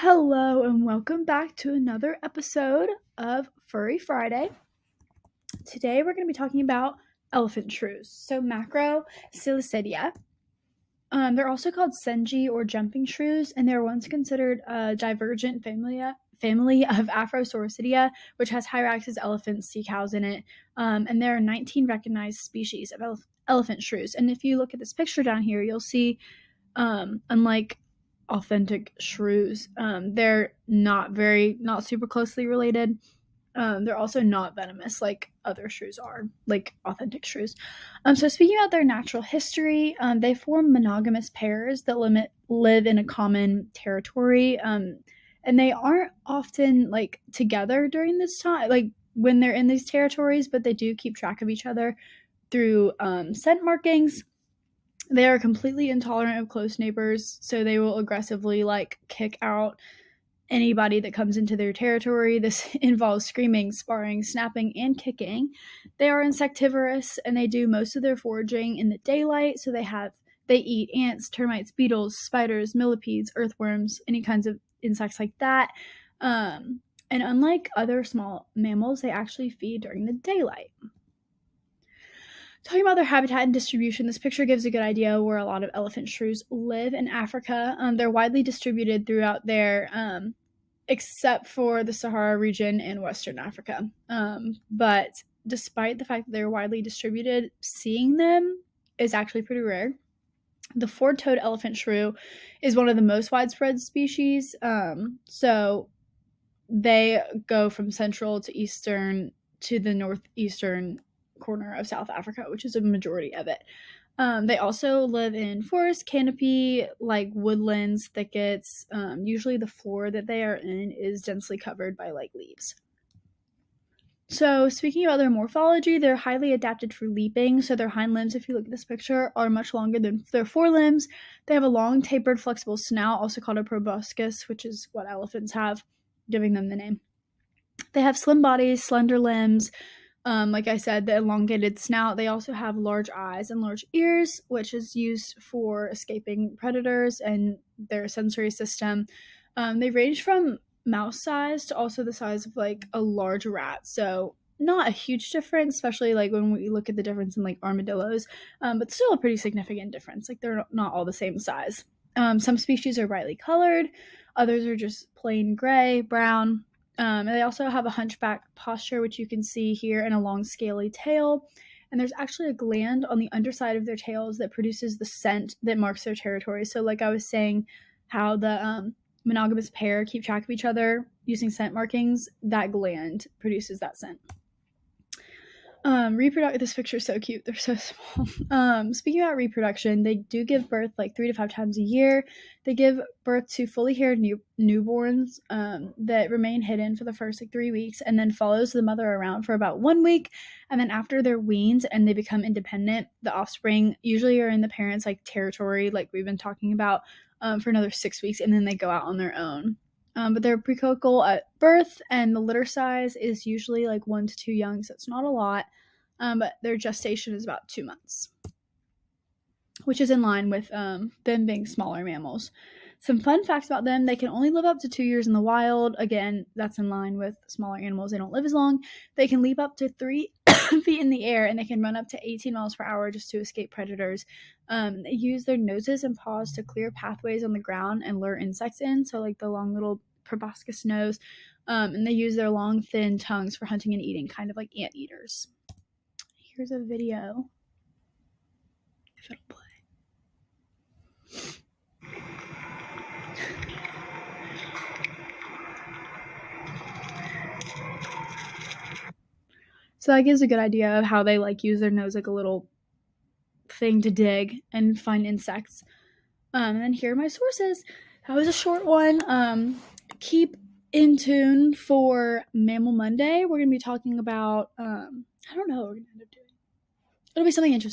Hello, and welcome back to another episode of Furry Friday. Today, we're going to be talking about elephant shrews. So, macro Seleucidia. Um, they're also called sengi or jumping shrews, and they're once considered a divergent family family of Afrosoricida, which has Hyraxes, elephants, sea cows in it. Um, and there are 19 recognized species of ele- elephant shrews. And if you look at this picture down here, you'll see, um, unlike authentic shrews. Um, they're not very, not super closely related. Um, they're also not venomous like other shrews are, like authentic shrews. Um, so speaking about their natural history, um, they form monogamous pairs that limit live in a common territory. Um, and they aren't often like together during this time, like when they're in these territories, but they do keep track of each other through um, scent markings they are completely intolerant of close neighbors, so they will aggressively like kick out anybody that comes into their territory. This involves screaming, sparring, snapping, and kicking. They are insectivorous and they do most of their foraging in the daylight, so they have they eat ants, termites, beetles, spiders, millipedes, earthworms, any kinds of insects like that. Um, and unlike other small mammals, they actually feed during the daylight talking about their habitat and distribution, this picture gives a good idea where a lot of elephant shrews live in Africa. Um, they're widely distributed throughout there, um, except for the Sahara region in Western Africa. Um, but despite the fact that they're widely distributed, seeing them is actually pretty rare. The four-toed elephant shrew is one of the most widespread species. Um, so they go from central to eastern to the northeastern corner of South Africa, which is a majority of it. Um, they also live in forest canopy, like woodlands, thickets. Um, usually, the floor that they are in is densely covered by like leaves. So, speaking about their morphology, they're highly adapted for leaping. So, their hind limbs, if you look at this picture, are much longer than their forelimbs. They have a long, tapered, flexible snout, also called a proboscis, which is what elephants have, giving them the name. They have slim bodies, slender limbs, um, like I said, the elongated snout. They also have large eyes and large ears, which is used for escaping predators and their sensory system. Um, they range from mouse size to also the size of like a large rat. So not a huge difference, especially like when we look at the difference in like armadillos, um, but still a pretty significant difference. Like they're not all the same size. Um, some species are brightly colored, others are just plain gray, brown. Um, they also have a hunchback posture, which you can see here, and a long scaly tail. And there's actually a gland on the underside of their tails that produces the scent that marks their territory. So, like I was saying, how the um, monogamous pair keep track of each other using scent markings, that gland produces that scent. Um, reproduct. This picture is so cute. They're so small. Um, speaking about reproduction, they do give birth like three to five times a year. They give birth to fully haired new- newborns um, that remain hidden for the first like three weeks, and then follows the mother around for about one week. And then after they're weaned and they become independent, the offspring usually are in the parents' like territory, like we've been talking about, um, for another six weeks, and then they go out on their own. Um, but they're precocial at birth, and the litter size is usually like one to two young, so it's not a lot. Um, but their gestation is about two months, which is in line with um, them being smaller mammals. Some fun facts about them they can only live up to two years in the wild. Again, that's in line with smaller animals, they don't live as long. They can leap up to three feet in the air and they can run up to 18 miles per hour just to escape predators. Um, they use their noses and paws to clear pathways on the ground and lure insects in. So, like the long little proboscis nose. Um, and they use their long, thin tongues for hunting and eating, kind of like ant eaters. Here's a video. If it'll play. So that gives a good idea of how they like use their nose like a little thing to dig and find insects. Um, and then here are my sources. That was a short one. Um, keep in tune for Mammal Monday. We're going to be talking about, um, I don't know what we're going to end up doing. It'll be something interesting.